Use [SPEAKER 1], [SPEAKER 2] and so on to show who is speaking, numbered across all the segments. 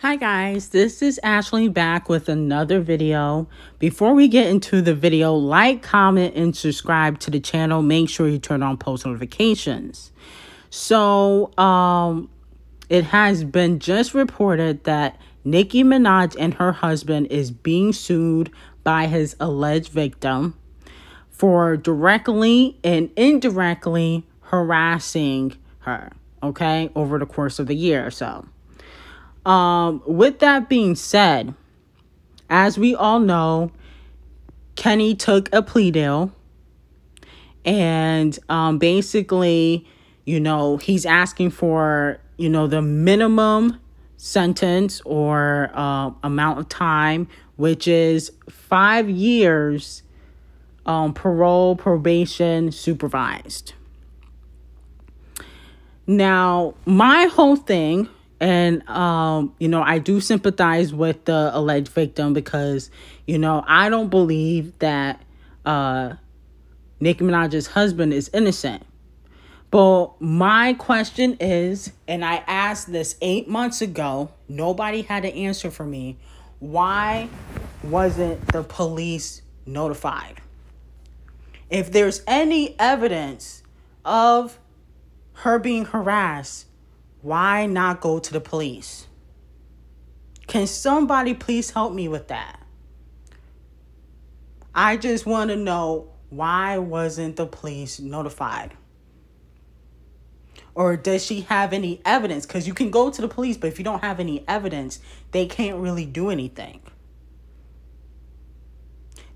[SPEAKER 1] Hi guys, this is Ashley back with another video. Before we get into the video, like, comment, and subscribe to the channel. Make sure you turn on post notifications. So, um, it has been just reported that Nicki Minaj and her husband is being sued by his alleged victim for directly and indirectly harassing her, okay, over the course of the year or so. Um, with that being said, as we all know, Kenny took a plea deal. And um, basically, you know, he's asking for, you know, the minimum sentence or uh, amount of time, which is five years um, parole, probation, supervised. Now, my whole thing and um you know i do sympathize with the alleged victim because you know i don't believe that uh nicki minaj's husband is innocent. But my question is and i asked this eight months ago nobody had an answer for me why wasn't the police notified? If there's any evidence of her being harassed why not go to the police? Can somebody please help me with that? I just want to know why wasn't the police notified? Or does she have any evidence? Because you can go to the police, but if you don't have any evidence, they can't really do anything.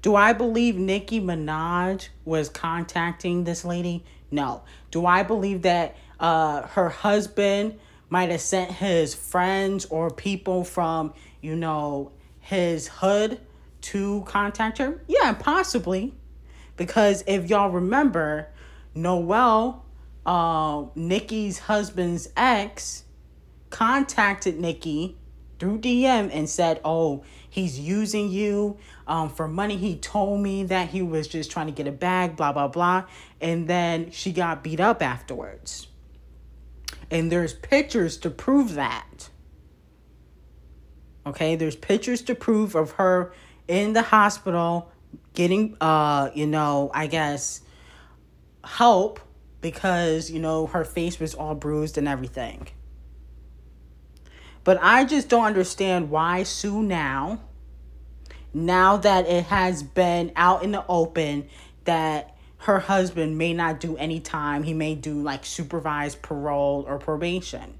[SPEAKER 1] Do I believe Nicki Minaj was contacting this lady? No. Do I believe that uh, her husband might have sent his friends or people from, you know, his hood to contact her? Yeah, possibly. Because if y'all remember, Noel, uh, Nicki's husband's ex, contacted Nicki through DM and said, Oh, he's using you um, for money. He told me that he was just trying to get a bag, blah, blah, blah. And then she got beat up afterwards. And there's pictures to prove that. Okay, there's pictures to prove of her in the hospital getting uh, you know, I guess help because, you know, her face was all bruised and everything. But I just don't understand why sue now. Now that it has been out in the open that her husband may not do any time. He may do like supervised parole or probation.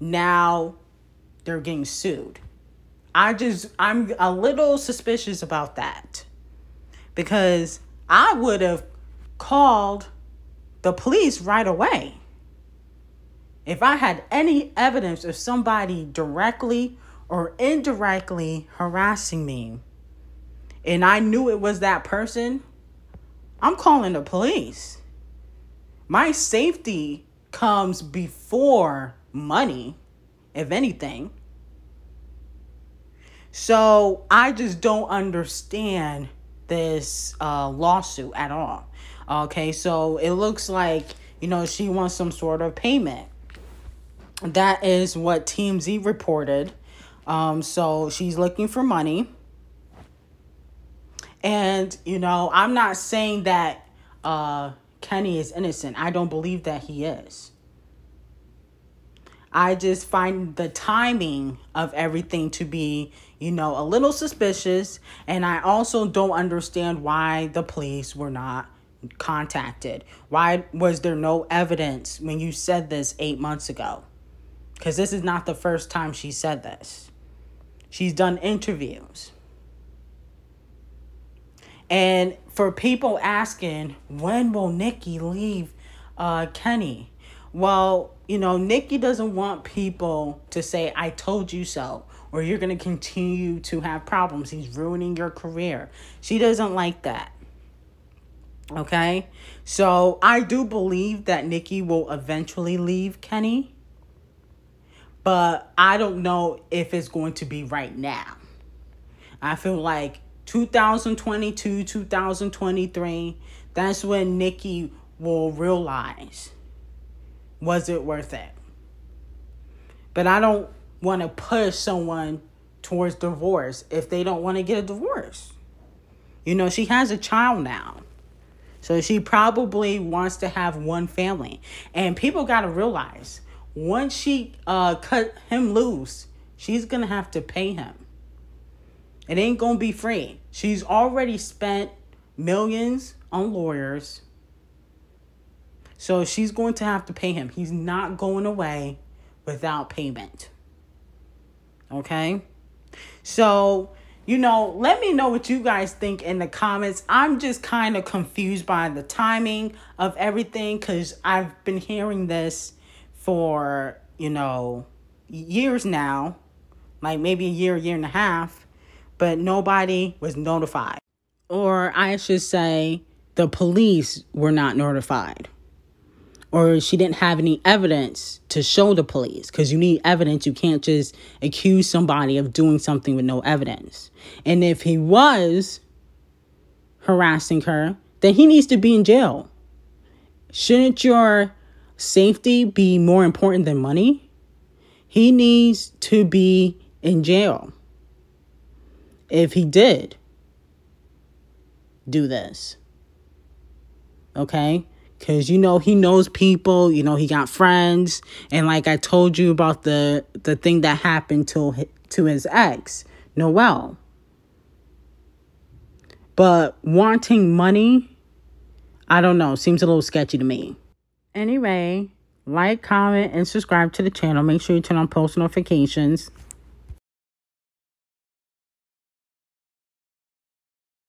[SPEAKER 1] Now they're getting sued. I just, I'm a little suspicious about that because I would have called the police right away. If I had any evidence of somebody directly or indirectly harassing me and I knew it was that person, I'm calling the police. My safety comes before money, if anything. So I just don't understand this uh, lawsuit at all. Okay, so it looks like, you know, she wants some sort of payment. That is what TMZ reported. Um, so she's looking for money. And, you know, I'm not saying that uh, Kenny is innocent. I don't believe that he is. I just find the timing of everything to be, you know, a little suspicious. And I also don't understand why the police were not contacted. Why was there no evidence when you said this eight months ago? Because this is not the first time she said this. She's done interviews. And for people asking, when will Nicki leave uh, Kenny? Well, you know, Nicki doesn't want people to say, I told you so, or you're going to continue to have problems. He's ruining your career. She doesn't like that. Okay? So I do believe that Nicki will eventually leave Kenny, but I don't know if it's going to be right now. I feel like 2022, 2023, that's when Nicki will realize was it worth it? But I don't want to push someone towards divorce if they don't want to get a divorce. You know, she has a child now. So she probably wants to have one family. And people got to realize once she uh, cut him loose, she's going to have to pay him. It ain't to be free. She's already spent millions on lawyers. So she's going to have to pay him. He's not going away without payment. Okay? So you know, let me know what you guys think in the comments. I'm just kind of confused by the timing of everything because I've been hearing this for, you know, years now, like maybe a year, year and a half, but nobody was notified. Or I should say, the police were not notified or she didn't have any evidence to show the police because you need evidence. You can't just accuse somebody of doing something with no evidence. And if he was harassing her, then he needs to be in jail. Shouldn't your safety be more important than money? He needs to be in jail. If he did do this, okay? because you know he knows people you know he got friends. And like i told you about the the thing that happened to to his ex noel. But wanting money i don't know seems a little sketchy to me. Anyway like comment and subscribe to the channel. Make sure you turn on post notifications